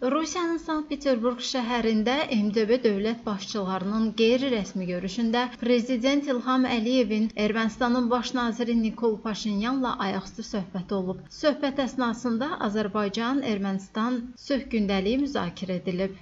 Rusiyanın Sankt-Peterburq şəhərində MDB dövlət başçılarının qeyri-rəsmi görüşündə prezident İlham Əliyevin Ermənistanın baş naziri Nikol Paşinyanla ayaqüstü söhbəti olub. Söhbət əsnasında Azərbaycan-Ermənistan sülh gündəliyi müzakirə edilib.